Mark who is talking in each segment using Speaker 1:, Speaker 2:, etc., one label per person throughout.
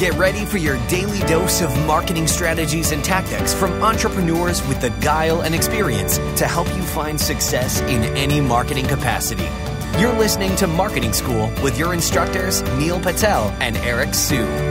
Speaker 1: Get ready for your daily dose of marketing strategies and tactics from entrepreneurs with the guile and experience to help you find success in any marketing capacity. You're listening to Marketing School with your instructors, Neil Patel and Eric Siu.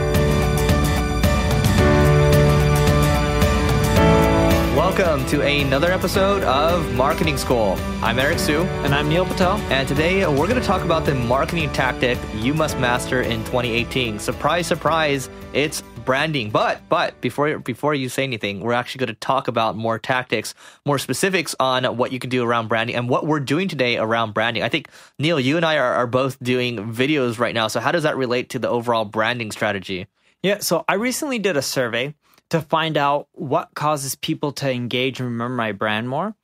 Speaker 2: Welcome to another episode of Marketing School. I'm Eric Siu.
Speaker 3: And I'm Neil Patel.
Speaker 2: And today we're going to talk about the marketing tactic you must master in 2018. Surprise, surprise, it's branding. But but before before you say anything, we're actually going to talk about more tactics, more specifics on what you can do around branding and what we're doing today around branding. I think Neil, you and I are, are both doing videos right now. So how does that relate to the overall branding strategy?
Speaker 3: Yeah, so I recently did a survey to find out what causes people to engage and remember my brand more.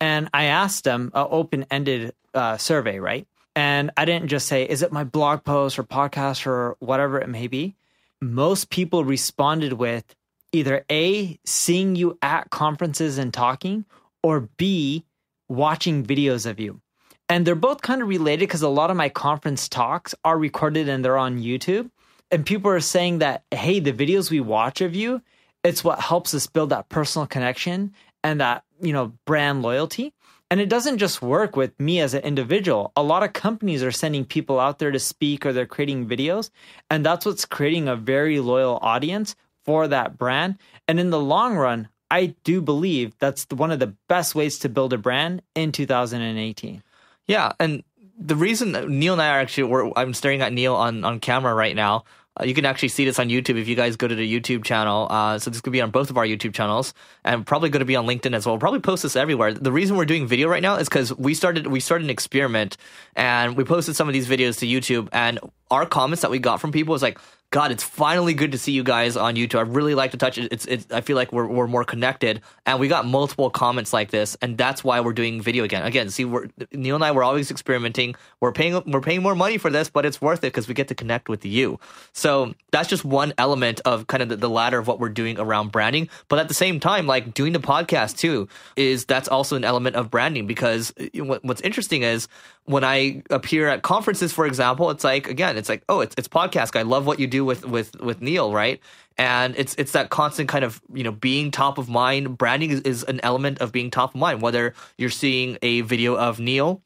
Speaker 3: And I asked them an open ended uh, survey, right? And I didn't just say, is it my blog post or podcast or whatever it may be? Most people responded with either A, seeing you at conferences and talking, or B, watching videos of you. And they're both kind of related because a lot of my conference talks are recorded and they're on YouTube. And people are saying that, hey, the videos we watch of you it's what helps us build that personal connection and that, you know, brand loyalty. And it doesn't just work with me as an individual. A lot of companies are sending people out there to speak or they're creating videos. And that's what's creating a very loyal audience for that brand. And in the long run, I do believe that's one of the best ways to build a brand in 2018.
Speaker 2: Yeah. And the reason Neil and I are actually, I'm staring at Neil on, on camera right now. Uh, you can actually see this on YouTube if you guys go to the YouTube channel. Uh, so this could be on both of our YouTube channels, and probably going to be on LinkedIn as well. We'll probably post this everywhere. The reason we're doing video right now is because we started we started an experiment, and we posted some of these videos to YouTube, and our comments that we got from people was like, God, it's finally good to see you guys on YouTube. I really like to touch it. It's, it's, I feel like we're, we're more connected. And we got multiple comments like this. And that's why we're doing video again. Again, see, we're, Neil and I, we're always experimenting. We're paying, we're paying more money for this, but it's worth it because we get to connect with you. So that's just one element of kind of the, the ladder of what we're doing around branding. But at the same time, like doing the podcast too, is that's also an element of branding because what's interesting is when I appear at conferences, for example, it's like, again, it's like, oh, it's, it's podcast. I love what you do with with with Neil, right? And it's it's that constant kind of you know being top of mind. Branding is, is an element of being top of mind. Whether you're seeing a video of Neil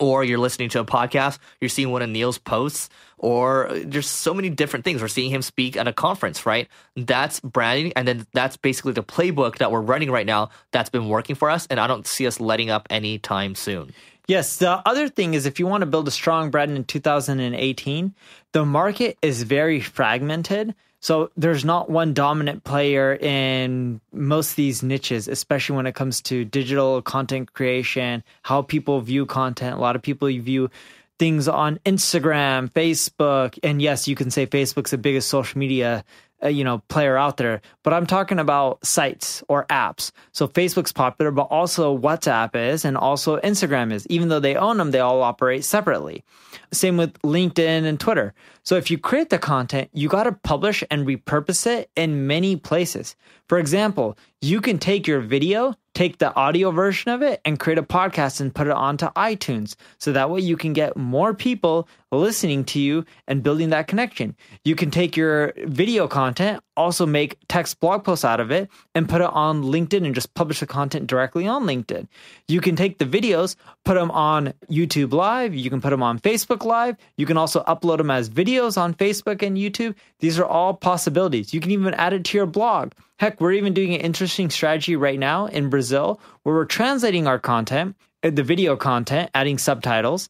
Speaker 2: or you're listening to a podcast, you're seeing one of Neil's posts, or there's so many different things. We're seeing him speak at a conference, right? That's branding, and then that's basically the playbook that we're running right now that's been working for us, and I don't see us letting up anytime soon.
Speaker 3: Yes. The other thing is if you want to build a strong brand in 2018, the market is very fragmented. So there's not one dominant player in most of these niches, especially when it comes to digital content creation, how people view content. A lot of people view things on Instagram, Facebook, and yes, you can say Facebook's the biggest social media uh, you know player out there but i'm talking about sites or apps. So facebook's popular but also whatsapp is and also instagram is. Even though they own them they all operate separately. Same with linkedin and twitter. So if you create the content you got to publish and repurpose it in many places. For example you can take your video take the audio version of it and create a podcast and put it onto iTunes. So that way you can get more people listening to you and building that connection. You can take your video content, also make text blog posts out of it and put it on LinkedIn and just publish the content directly on LinkedIn. You can take the videos, put them on YouTube Live, you can put them on Facebook Live, you can also upload them as videos on Facebook and YouTube. These are all possibilities. You can even add it to your blog. Heck, we're even doing an interesting strategy right now in Brazil where we're translating our content, uh, the video content, adding subtitles,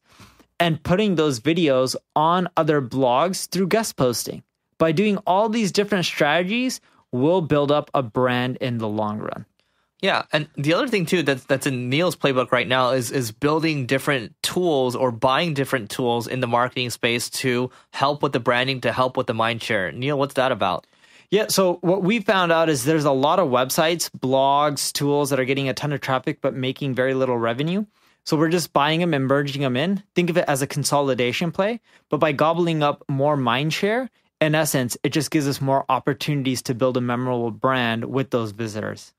Speaker 3: and putting those videos on other blogs through guest posting. By doing all these different strategies, we'll build up a brand in the long run.
Speaker 2: Yeah, and the other thing too that's that's in Neil's playbook right now is is building different tools or buying different tools in the marketing space to help with the branding, to help with the mind share. Neil, what's that about?
Speaker 3: Yeah, so what we found out is there's a lot of websites, blogs, tools that are getting a ton of traffic but making very little revenue. So we're just buying them and merging them in. Think of it as a consolidation play, but by gobbling up more mind share, in essence, it just gives us more opportunities to build a memorable brand with those visitors.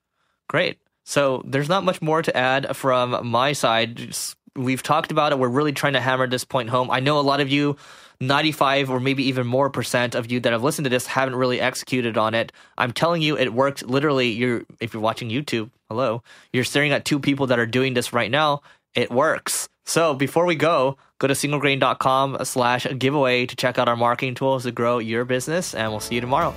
Speaker 2: Great. So there's not much more to add from my side. We've talked about it. We're really trying to hammer this point home. I know a lot of you 95 or maybe even more percent of you that have listened to this haven't really executed on it. I'm telling you, it worked. Literally, you're if you're watching YouTube, hello, you're staring at two people that are doing this right now. It works. So before we go, go to singlegrain.com slash giveaway to check out our marketing tools to grow your business, and we'll see you tomorrow.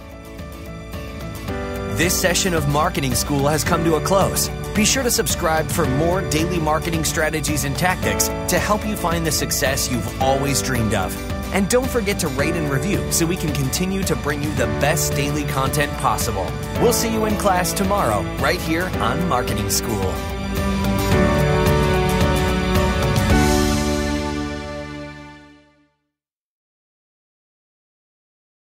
Speaker 1: This session of Marketing School has come to a close. Be sure to subscribe for more daily marketing strategies and tactics to help you find the success you've always dreamed of. And don't forget to rate and review so we can continue to bring you the best daily content possible. We'll see you in class tomorrow, right here on Marketing School.